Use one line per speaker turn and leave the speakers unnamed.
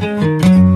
Bye.